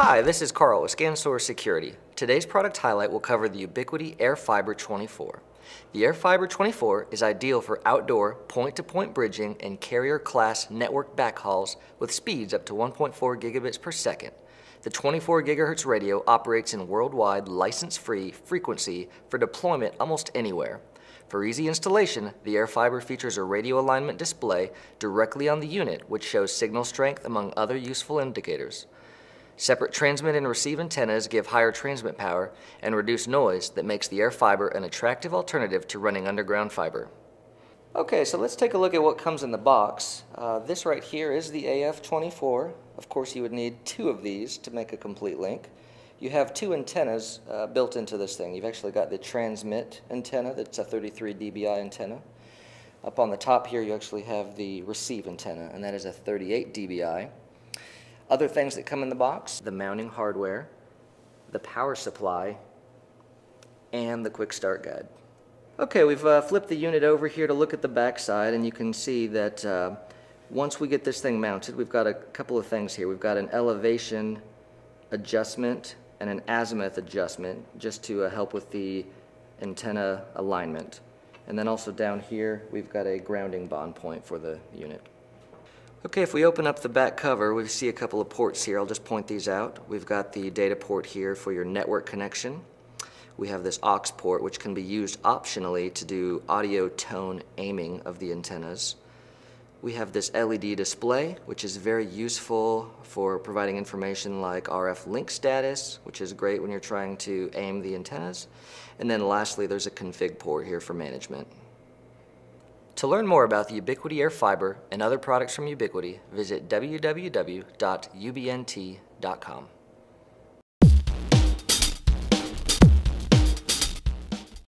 Hi, this is Carl with ScanSource Security. Today's product highlight will cover the Ubiquiti AirFiber 24. The AirFiber 24 is ideal for outdoor point-to-point -point bridging and carrier-class network backhauls with speeds up to 1.4 gigabits per second. The 24 gigahertz radio operates in worldwide license-free frequency for deployment almost anywhere. For easy installation, the AirFiber features a radio alignment display directly on the unit which shows signal strength among other useful indicators. Separate transmit and receive antennas give higher transmit power and reduce noise that makes the AirFiber an attractive alternative to running underground fiber. Okay, so let's take a look at what comes in the box. Uh, this right here is the AF24. Of course, you would need two of these to make a complete link you have two antennas uh, built into this thing. You've actually got the transmit antenna that's a 33 dBi antenna. Up on the top here you actually have the receive antenna and that is a 38 dBi. Other things that come in the box, the mounting hardware, the power supply, and the quick start guide. Okay, we've uh, flipped the unit over here to look at the back side and you can see that uh, once we get this thing mounted, we've got a couple of things here. We've got an elevation adjustment and an azimuth adjustment just to uh, help with the antenna alignment. And then also down here, we've got a grounding bond point for the unit. Okay, if we open up the back cover, we see a couple of ports here. I'll just point these out. We've got the data port here for your network connection. We have this aux port, which can be used optionally to do audio tone aiming of the antennas. We have this LED display, which is very useful for providing information like RF link status, which is great when you're trying to aim the antennas. And then lastly, there's a config port here for management. To learn more about the Ubiquiti AirFiber and other products from Ubiquiti, visit www.ubnt.com.